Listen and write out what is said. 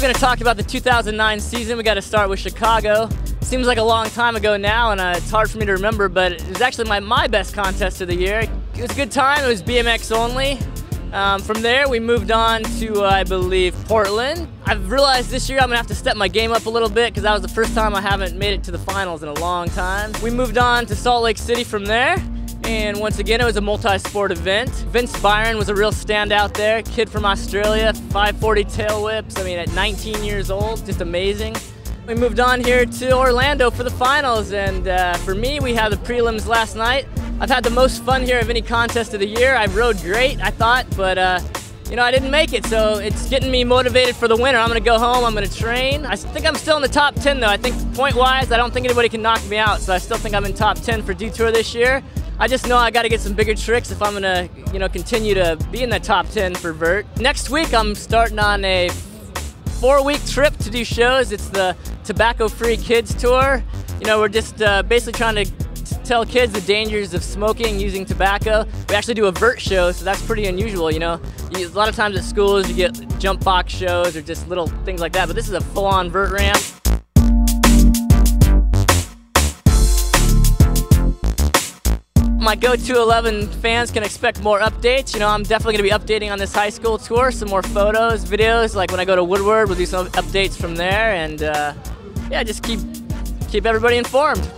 going to talk about the 2009 season, we got to start with Chicago. Seems like a long time ago now, and uh, it's hard for me to remember, but it was actually my, my best contest of the year. It was a good time. It was BMX only. Um, from there, we moved on to, uh, I believe, Portland. I've realized this year I'm gonna have to step my game up a little bit because that was the first time I haven't made it to the finals in a long time. We moved on to Salt Lake City from there. And once again, it was a multi-sport event. Vince Byron was a real standout there. Kid from Australia, 540 tail whips. I mean, at 19 years old, just amazing. We moved on here to Orlando for the finals, and uh, for me, we had the prelims last night. I've had the most fun here of any contest of the year. I rode great, I thought, but uh, you know, I didn't make it, so it's getting me motivated for the winter. I'm gonna go home, I'm gonna train. I think I'm still in the top 10 though. I think point-wise, I don't think anybody can knock me out, so I still think I'm in top 10 for Dew Tour this year. I just know I got to get some bigger tricks if I'm gonna, you know, continue to be in the top 10 for vert. Next week, I'm starting on a four-week trip to do shows. It's the Tobacco Free Kids Tour. You know, we're just uh, basically trying to tell kids the dangers of smoking using tobacco. We actually do a vert show, so that's pretty unusual. You know, you, a lot of times at schools you get jump box shows or just little things like that, but this is a full-on vert ramp. My Go211 fans can expect more updates. You know, I'm definitely going to be updating on this high school tour, some more photos, videos. Like when I go to Woodward, we'll do some updates from there, and uh, yeah, just keep keep everybody informed.